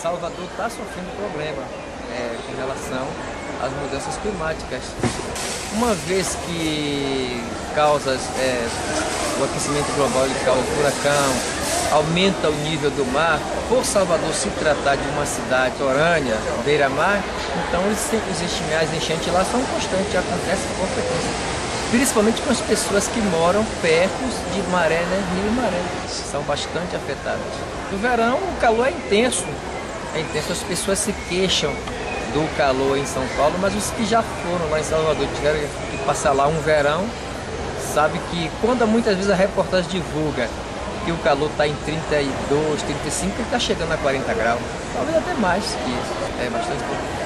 Salvador está sofrendo problema é, com relação às mudanças climáticas. Uma vez que causas, é, o aquecimento global ele causa furacão, aumenta o nível do mar, por Salvador se tratar de uma cidade orânea, beira-mar, então os estimados enchentes lá são constantes, acontecem com frequência principalmente com as pessoas que moram perto de maré, né? Rio e maré, são bastante afetadas. No verão o calor é intenso, é intenso, as pessoas se queixam do calor em São Paulo, mas os que já foram lá em Salvador, tiveram que passar lá um verão, sabe que quando muitas vezes a reportagem divulga que o calor está em 32, 35, ele está chegando a 40 graus, talvez até mais que isso, é bastante pouco.